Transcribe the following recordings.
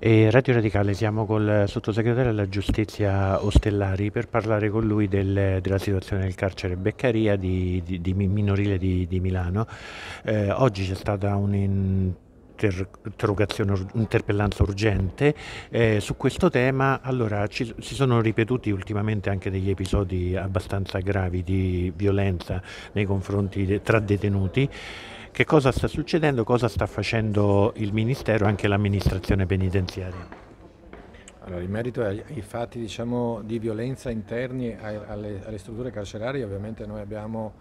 E Radio Radicale siamo col sottosegretario della giustizia Ostellari per parlare con lui del, della situazione del carcere Beccaria di, di, di minorile di, di Milano. Eh, oggi c'è stata un'interrogazione, un'interpellanza urgente eh, su questo tema. Allora, ci, si sono ripetuti ultimamente anche degli episodi abbastanza gravi di violenza nei confronti de, tra detenuti. Che cosa sta succedendo? Cosa sta facendo il Ministero e anche l'amministrazione penitenziaria? Allora, in merito ai, fatti diciamo, di violenza interni alle, alle, strutture carcerarie, ovviamente noi abbiamo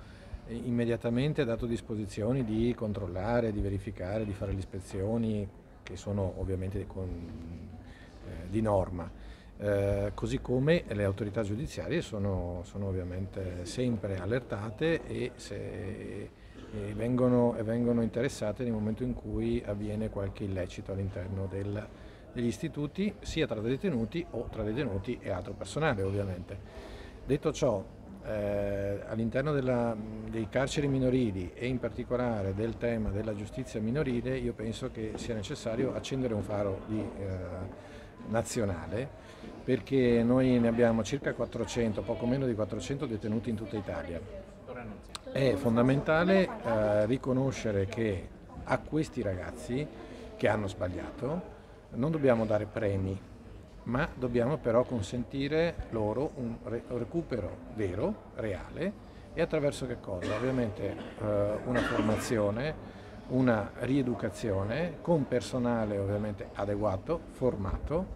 immediatamente dato disposizioni di controllare, di verificare, di fare le ispezioni che sono ovviamente con, eh, di norma. Eh, così come le autorità giudiziarie sono, sono ovviamente sempre allertate e se e vengono, e vengono, interessate nel momento in cui avviene qualche illecito all'interno del, degli istituti, sia tra detenuti o tra detenuti e altro personale ovviamente. Detto ciò, eh, all'interno dei carceri minorili e in particolare del tema della giustizia minorile, io penso che sia necessario accendere un faro di, eh, nazionale perché noi ne abbiamo circa 400, poco meno di 400 detenuti in tutta Italia è fondamentale eh, riconoscere che a questi ragazzi che hanno sbagliato non dobbiamo dare premi, ma dobbiamo però consentire loro un recupero vero, reale e attraverso che cosa? Ovviamente eh, una formazione, una rieducazione con personale ovviamente adeguato, formato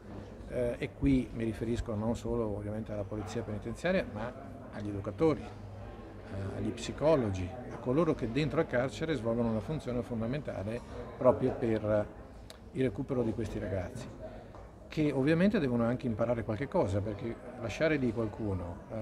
eh, e qui mi riferisco non solo ovviamente alla polizia penitenziaria ma agli educatori, agli psicologi, a coloro che dentro al carcere svolgono una funzione fondamentale proprio per il recupero di questi ragazzi, che ovviamente devono anche imparare qualche cosa, perché lasciare lì qualcuno eh,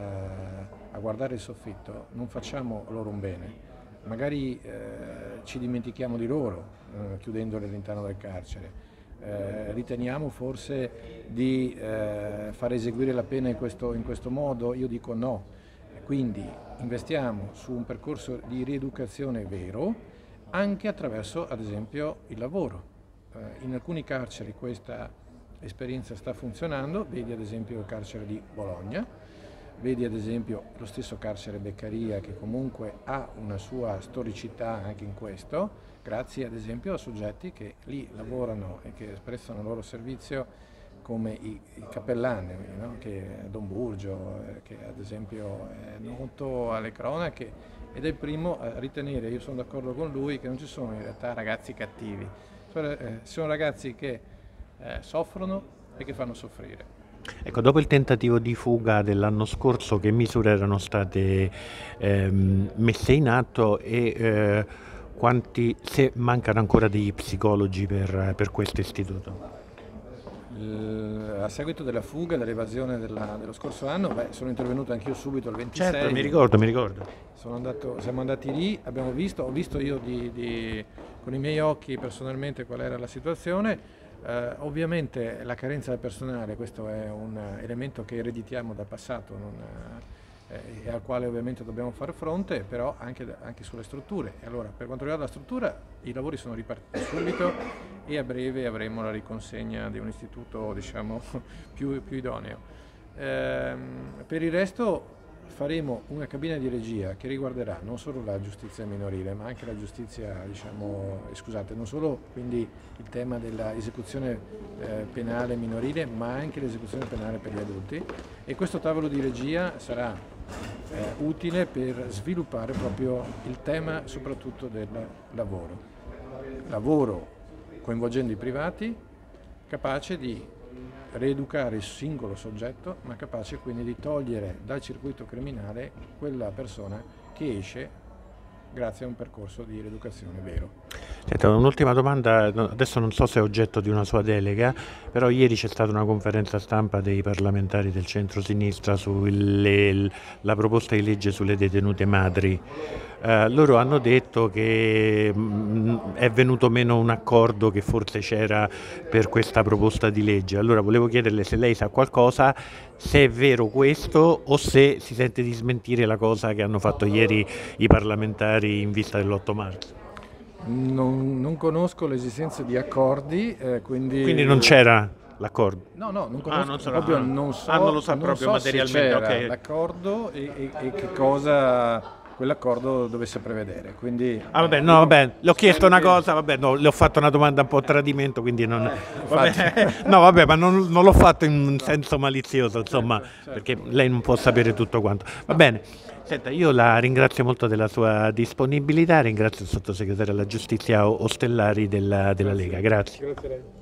a guardare il soffitto non facciamo loro un bene. Magari eh, ci dimentichiamo di loro, eh, chiudendoli all'interno del carcere. Eh, riteniamo forse di eh, far eseguire la pena in questo, in questo modo? Io dico no, quindi investiamo su un percorso di rieducazione vero anche attraverso ad esempio il lavoro. Eh, in alcuni carceri questa esperienza sta funzionando, vedi ad esempio il carcere di Bologna, vedi ad esempio lo stesso carcere Beccaria che comunque ha una sua storicità anche in questo, grazie ad esempio a soggetti che lì lavorano e che prestano il loro servizio come i, i cappellani, no? che Don Burgio, eh, che ad esempio è noto alle cronache ed è il primo a ritenere, io sono d'accordo con lui, che non ci sono in realtà ragazzi cattivi, sono, eh, sono ragazzi che eh, soffrono e che fanno soffrire. Ecco, dopo il tentativo di fuga dell'anno scorso, che misure erano state ehm, messe in atto e quanti, se mancano ancora degli psicologi per, per questo istituto? A seguito della fuga, dell'evasione della, dello scorso anno, beh, sono intervenuto anch'io subito il 26. Certo, mi ricordo, mi ricordo. Andato, siamo andati lì, abbiamo visto, ho visto io di, di, con i miei occhi personalmente qual era la situazione. Eh, ovviamente la carenza del personale, questo è un elemento che ereditiamo dal passato, non, eh, e al quale ovviamente dobbiamo fare fronte, però anche, anche, sulle strutture. E allora, per quanto riguarda la struttura, i lavori sono ripartiti subito e a breve avremo la riconsegna di un istituto diciamo, più, più idoneo. Eh, per il resto faremo una cabina di regia che riguarderà non solo la giustizia minorile ma anche la giustizia, diciamo, eh, scusate, non solo quindi il tema dell'esecuzione eh, penale minorile ma anche l'esecuzione penale per gli adulti e questo tavolo di regia sarà eh, utile per sviluppare proprio il tema soprattutto del lavoro. Lavoro coinvolgendo i privati, capace di rieducare il singolo soggetto, ma capace quindi di togliere dal circuito criminale quella persona che esce grazie a un percorso di rieducazione vero. Un'ultima domanda, adesso non so se è oggetto di una sua delega, però ieri c'è stata una conferenza stampa dei parlamentari del centro-sinistra sulla proposta di legge sulle detenute madri. Eh, loro hanno detto che mh, mm, è venuto meno un accordo che forse c'era per questa proposta di legge. Allora volevo chiederle se lei sa qualcosa, se è vero questo o se si sente di smentire la cosa che hanno fatto ieri i parlamentari in vista dell'8 marzo. Non, non conosco l'esistenza di accordi, eh, quindi... Quindi non c'era l'accordo? No, no, non Ah, conosco, non so- proprio ah. non so, Ah, non lo sa non proprio so materialmente, se c'era ok. l'accordo e, e- e che cosa quell'accordo dovesse prevedere. Quindi, Ah, vabbè, no, vabbè, le ho chiesto una cosa, vabbè, no, le ho fatto una domanda un po' a tradimento, quindi non... Eh, vabbè, no, vabbè, ma non, non l'ho fatto in senso malizioso, insomma, certo. perché lei non può sapere tutto quanto. Va bene. Senta, io la ringrazio molto della sua disponibilità, ringrazio il sottosegretario alla giustizia Ostellari della, della Lega, grazie. Grazie.